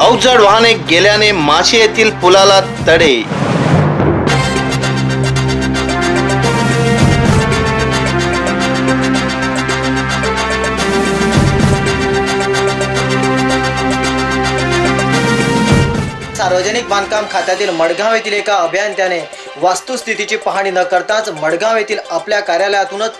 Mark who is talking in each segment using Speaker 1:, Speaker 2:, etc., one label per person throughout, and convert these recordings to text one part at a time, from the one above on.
Speaker 1: अवजड वाहने गेल्याने माशी येथील पुलाला तडे.
Speaker 2: सार्वजनिक बांधकाम खात्यातील मडगाव येथील एका अभियंत्याने वास्तुस्थितीची पाहणी न करताच मडगाव येथील आपल्या कार्यालयातूनच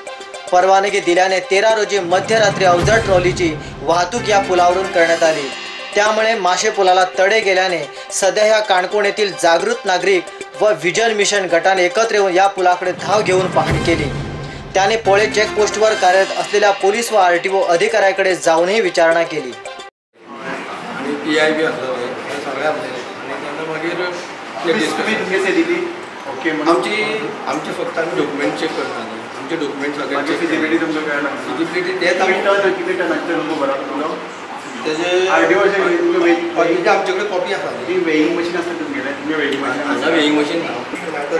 Speaker 2: परवानगी दिल्याने तेरा रोजी मध्यरात्री अवजड ट्रॉलीची वाहतूक या पुलावरून करण्यात आली. त्यामुळे माशे पुलाला तडे गेल्याने सध्या या काणकोण येथील जागृत नागरिक व व्हिजन मिशन गटाने एकत्र येऊन या पुलाकडे धाव घेऊन पाहणी केली. त्याने पोळे चेकपोस्टवर कार्यरत असलेल्या पोलीस व आर टी ओ अधिकाऱ्याकडे जाऊनही विचारणा केली.
Speaker 3: आणि पी आय बी आमची आमचे फक्त आमी डॉक्युमेंट चेक करताली आमचे डॉक्युमेंट सगळे
Speaker 4: माझी
Speaker 3: check
Speaker 4: फिजिबिलिटी तुमकां कळना
Speaker 3: Feasibility तेच आमी
Speaker 4: किती टन किती टनाचे तुमकां बरो तुमकां
Speaker 3: तेजे
Speaker 4: RTO चे तुमकां वेग-
Speaker 3: तेजे आमचे कडेन कॉपी आसा
Speaker 4: ती वेइंग मशीन आसता तुमगेलें तुमगे वेइंग मशीन.
Speaker 3: वेइंग मशीन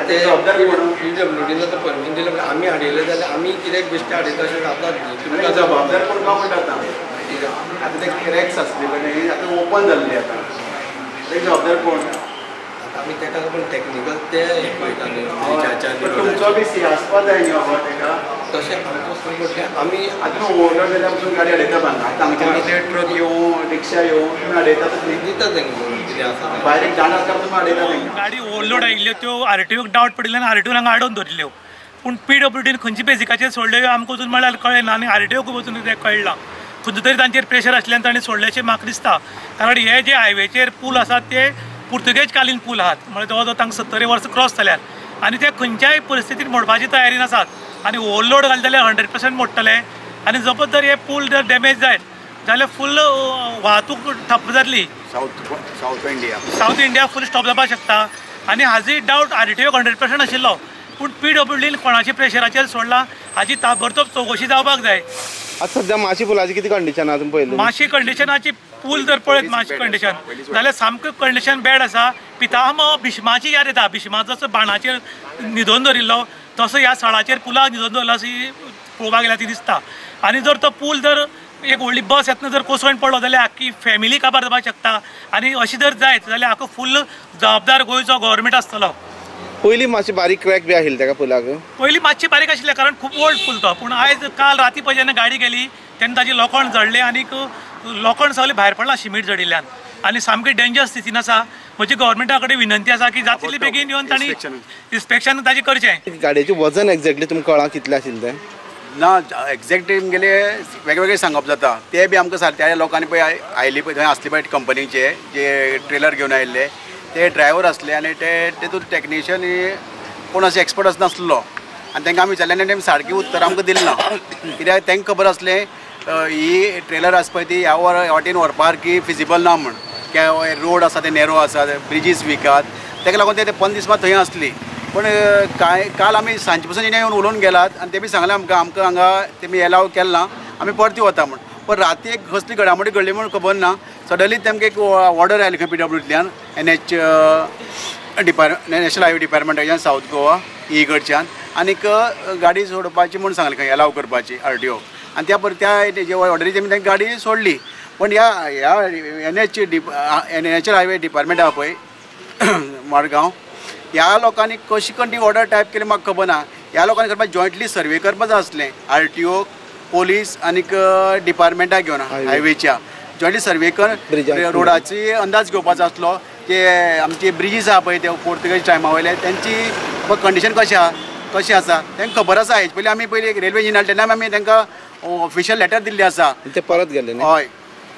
Speaker 3: ते? पी डब्ल्यू डीन आतां परमिशन दिलें म्हणल्यार आमी हाडिल्ले जाल्यार आमी कित्याक बेश्टे हाडयता अशें जातात
Speaker 4: जबाबदार कोण काय म्हणटा आतां ते क्रॅक्स आसले कडेन आतां ओपन जाल्ले आतां. ते जबाबदार कोण?
Speaker 3: आमी तेका लागून टॅक्निकल ते हे. पळयताले
Speaker 4: पण तुमचो बी सी आसपा जाय न्ही बाबा तेका
Speaker 3: तशें आमचो सांगलें आमी
Speaker 4: आतां न्हू ओर्डर जाल्यार पसून गाडी हाडयता आतां ते ट्रक येवं रिक्षा येवं तुमी
Speaker 3: दिता तेंका कितें आसा तें.
Speaker 4: जाण तुमी हाडयता तेंका
Speaker 5: गाडी ओव्हरलोड आयिल्ल्यो त्यो आर टी ओक डावट पडिल्ले आनी आर टी ओन हांगा आडोवन दवरिल्ल्यो पूण पी डब्ल्यू डीन खंयची बेजिकाचेर सोडल्यो आमकां अजून म्हळ्यार कळ्ळें ना आनी आर टी ओक वचून तें कळना खंय तरी तांचेर प्रेशर आसल्यान तांणी सोडल्याचें म्हाका दिसता. कारण हे जे हायवेचेर पूल आसात ते पुर्तुगेज कालीन पूल आहात. म्हळ्यार जवळ जवळ तांकां सत्तरी वर्सां क्रॉस जाल्यार आनी ते खंयच्याय परिस्थितीत मोडपाची तयारीन आसात आनी ओव्हरलोड घाले जाल्यार हंड्रेड पर्संट मोडटले आनी जपत जर हे पूल जर डॅमेज जायत जाल्यार फुल्ल वाहतूक ठप्प जातली
Speaker 4: south south India
Speaker 5: south India full stop जावपाक शकता. आनी हाजी doubt R T O hundred percent आशिल्लो पूण पी डब्ल्यू डीन कोणाच्या प्रेशराचेर सोडला हाची ताबडतोब चवकशी जावपाक जाय.
Speaker 6: आता सध्या माशी पुलाची किती कंडिशन आहा तुम्ही पळयलें
Speaker 5: मातशी कंडिशनाची पूल जर पळयत मातशी कंडिशन जाल्यार सामकें कंडिशन बॅड आसा पितामह भिष्माची याद येता भिष्मा जसो बाणाचेर न्हिदोवन दवरिल्लो तसो ह्या सळाचेर पुलाक न्हिदोवन दवरला अशी पळोवपाक गेल्यार ती दिसता. आनी जर तो पूल जर एक व्हडली बस येतना जर कोसळून पडलो जाल्यार आख्खी फॅमिली काबार जावपाक शकता. आनी अशें जर जायत जाल्यार हाका फुल्ल जबाबदार गोंयचो गव्हर्मेंट आसतलो.
Speaker 6: पयलीं मातशी बारीक क्रॅक बी आशिल्ली तेका पुलाक
Speaker 5: पयलीं मातशी बारीक आशिल्लें कारण खूब ओल्ड पूल तो. पूण आयज काल राती पळय जेन्ना गाडी गेली तेन्ना ताची लोखण जडलें आनीक लोखण सगळें भायर पडलां सिमीट जडिल्ल्यान आनी सामकें डेंजर स्थितीन आसा म्हजी गव्हर्मेंटा कडेन विनंती आसा की जाता तितले बेगीन येवन तांणी इन्स्पेक्शन ताजें करचें
Speaker 6: गाडयेचें वजन एक्झॅक्टली तुमकां कळा कितलें आशिल्लें तें?
Speaker 4: ना एक्झॅक्ट गेले वेगवेगळे सांगप जाता. ते बी आमकां सारके लोकांनी पळय आय- आयली पळय थंय असले पळय कंपनीचे जे ट्रेलर घेवन आयिल्ले ते ड्रायव्हर असले आनी ते तेतूंत टेक्निशियन कोण असे एक्सपर्ट नासलो आनी तांकां आमी विचारलें आनी तेमी सारकी उत्तर आमकां दिलें ना. कित्याक तांकां खबर आसलें ही ट्रेलर आसा पळय ती ह्या वर वाटेन व्हरपा की फिजिबल ना म्हण. किंवा रोड आसा ते नेरो आसा ब्रिजीस विकात. ताका लागून ते ते पंदरा दीस मात थंय आसली पण कांय काय काल आमी सांजे पासून येवन उलोवन गेलात आनी तेमी सांगलें आमकां आमकां हांगा तेमी एलाव केला आमी परती वता म्हण. पण राती एक कसली घडामोडी घडली म्हण खबर ना. सडनली तेमकां एक ऑर्डर आयली खंय P डब्ल्यूंतल्यान N H depart national highway डिपार्टमेंटाच्यान south Goa ई कडच्यान आनीक गाडी सोडपाची म्हूण सांगलें खंय एलाव करपाची आर टी ओ आनी त्या पर त्या जे ऑर्डरी तेमी तांकां गाडी सोडली पण ह्या ह्या एन एच डिप नॅशनल हायवे डिपार्टमेंट आहा पळय मडगांव ह्या लोकांनी कशी करून ती ऑर्डर टायप केली म्हाका खबर ना ह्या लोकांनी करपाक जॉयंटली सर्वे करपा जाय आसलें आर टी ओ पोलीस आनीक डिपार्टमेंटाक घेवन हायवेच्या जॉयंटली सर्वे
Speaker 6: Bridge
Speaker 4: करून
Speaker 6: आसली.
Speaker 4: रोडाची अंदाज घेवपाचो आसलो ते आमचे ब्रिजीस आहा पळय ते पोर्तुगेज टायमा वयले त्यांची कंडिशन कशी आहा कशी आसा तांकां खबर आसा हेज पयलीं आमी पयलीं रेल्वे इंजिन हाडले तेन्ना आमी तांकां ऑफिशियल लेटर दिल्ली आसा
Speaker 6: ते परत गेले
Speaker 4: हय.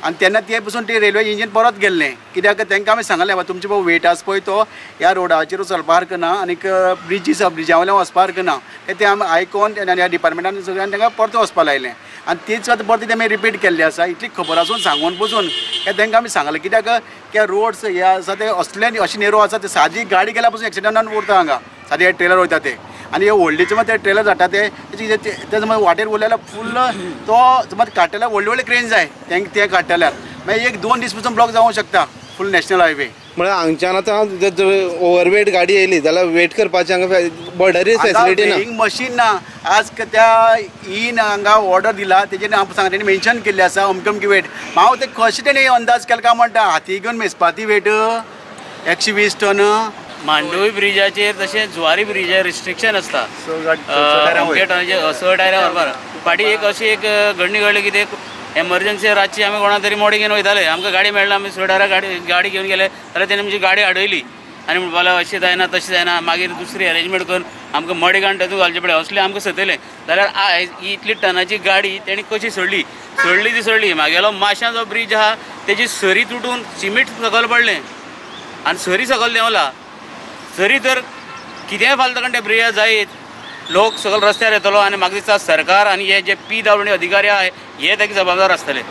Speaker 4: आनी तेन्ना ते पसून ते रेल्वे इंजीन परत गेल्लें कित्याक तांकां आमी सांगलें बाबा तुमचे पळय वेट आसा पळय तो ह्या रोडाचेर चलपा सारको ना आनीक ब्रिजीस ब्रिजा वयल्यान वचपा सारको ना ते ते आमी आयकोन ह्या डिपार्टमेंटान सगळ्यान तांकां परत वचपा लायलें आनी तीच आतां परत तेमी रिपीट केल्ली आसा इतली खबर आसून सांगून बसून हे तांकां आमी सांगलें कित्याक ते रोड्स हे आसा ते असले अशे नेरो आसा ते सादी गाडी गेल्या पसून एक्सिडंटान उरता हांगा. सादी हे ट्रेलर वयता ते. आनी हे व्हडलीचे मात ते ट्रेलर जाता ते ते समज वाटेर उरलेल्या फुल्ल तो समज काडटल्यार व्हडले व्हडले क्रेन जाय ते काडटल्यार मागीर एक दोन दीस पसून ब्लॉक जावंक शकता. फूल नॅशनल हायवे
Speaker 6: म्हळ्यार हांगच्यान आतां ओवरवेट गाडी येयली जाल्यार वेट करपाची हांगा बॉर्डरी फेसिलिटी ना.
Speaker 4: मशीन ना आज त्या इन हांगा ऑर्डर दिला तेजेर हांव सांग तेणी मेन्शन केल्ले आसा अमके अमके वेट हांव ते कशें तेणी अंदाज केला काय म्हणटा हाती घेवन मेजपा ती वेट एकशे वीस टन.
Speaker 7: मांडवी ब्रिजाचेर तशें जुवारी ब्रिजाचेर रिस्ट्रिक्शन आसता
Speaker 4: स टायरां
Speaker 7: फाटीं एक अशी एक घडणी घडली की ते एमर्जन्सी रातची आमी कोणा तरी मोडी घेवन वयताले आमकां गाडी मेळना आमी स गाडी गाडी घेवन गेले. जाल्यार तेणी आमची गाडी अडयली आनी म्हणपाक लागलो अशें जायना तशें जायना मागीर दुसरी अरेंजमेंट करून आमकां मडी तातूंत तेतून घालचे पडले. असले आमकां सतयले जाल्यार आयज ही इतली टनाची गाडी तेणी कशी सोडली? सोडली ती सोडली. म्हागेलो माश्यां जो ब्रीज आहा तेजी सरी तुटून सिमीट सकयल पडलें. आनी सरी सकयल देंवला. सरी तर कितेंय फालतकण त्या ब्रिया जायत? लोक सकयल रस्त्यार येतलो आनी म्हाका दिसता सरकार आनी हे जे पी डब्ल्यू अधिकारी आहाय हे ताका जबाबदार आसतले